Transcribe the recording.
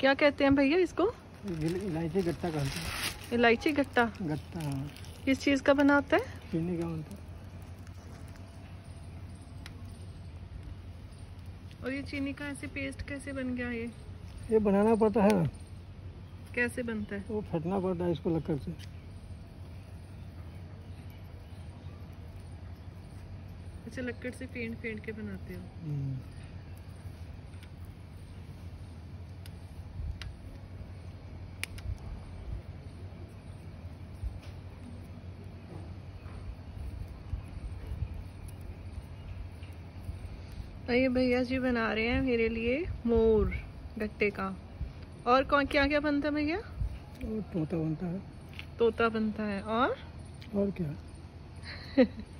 क्या कहते हैं भैया इसको? इलायची गट्टा कहते हैं। इलायची गट्टा? गट्टा हाँ। किस चीज़ का बनाता है? चीनी का बनता है। और ये चीनी का ऐसे पेस्ट कैसे बन गया ये? ये बनाना पड़ता है ना। कैसे बनता है? वो फटना पड़ता है इसको लकड़ से। अच्छा लकड़ से फेंट फेंट के बनाते हो। और ये भैया जी बना रहे हैं मेरे लिए मोर गट्टे का। और कौन क्या क्या बनता है भैया? तोता बनता है। तोता बनता है। और? और क्या?